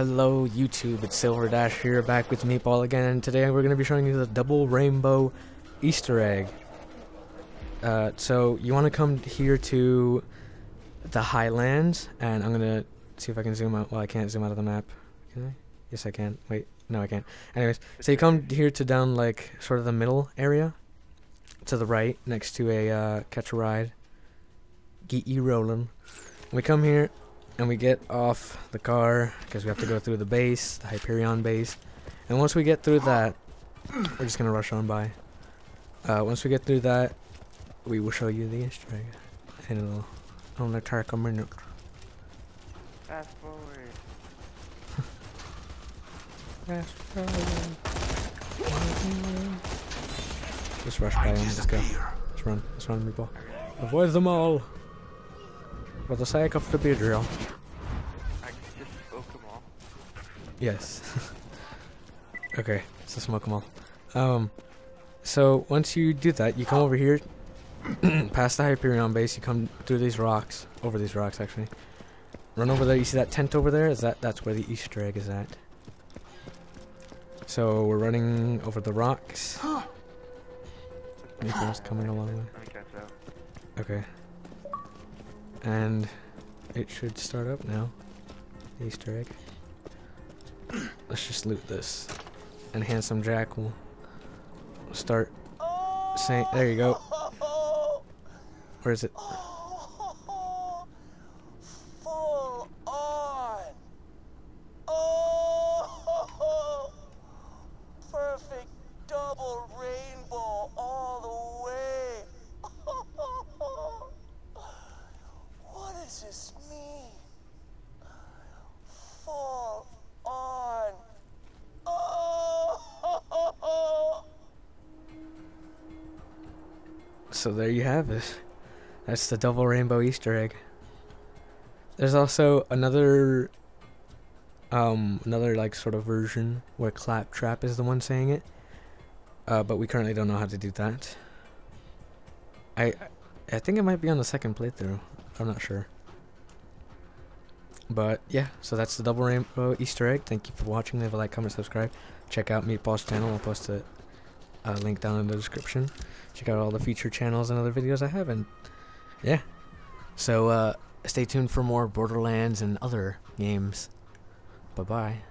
Hello YouTube, it's Silver Dash here, back with Meatball again, and today we're going to be showing you the double rainbow Easter egg. Uh, so, you want to come here to the Highlands, and I'm going to see if I can zoom out, well I can't zoom out of the map, can I? Yes I can, wait, no I can't. Anyways, so you come here to down like, sort of the middle area, to the right, next to a uh, catch a ride, get you rolling. We come here, and we get off the car because we have to go through the base, the Hyperion base. And once we get through that, we're just gonna rush on by. Uh, once we get through that, we will show you the Easter egg. And it'll only take a minute. Fast forward. Fast forward. Just rush by them. Let's go. Let's run. Let's run, people. Avoid them all. For the sake of the video. I just spoke them all. Yes. okay, so smoke them all. Um, so once you do that, you come over here, past the Hyperion base. You come through these rocks, over these rocks actually. Run over there. You see that tent over there? Is that that's where the Easter egg is at? So we're running over the rocks. Meatball's coming along. Okay. And it should start up now. Easter egg. Let's just loot this. And Handsome Jack will start saying, there you go. Where is it? Full on. Oh, perfect double rainbow all the way. What does this mean? Full on. Oh. So there you have it. That's the double rainbow Easter egg. There's also another um another like sort of version where Claptrap is the one saying it. Uh, but we currently don't know how to do that. I I think it might be on the second playthrough. I'm not sure. But yeah, so that's the double rainbow Easter egg. Thank you for watching. Leave a like, comment, subscribe. Check out Meatball's channel. I'll post a, a link down in the description. Check out all the featured channels and other videos I have. And yeah, so uh, stay tuned for more Borderlands and other games. Bye bye.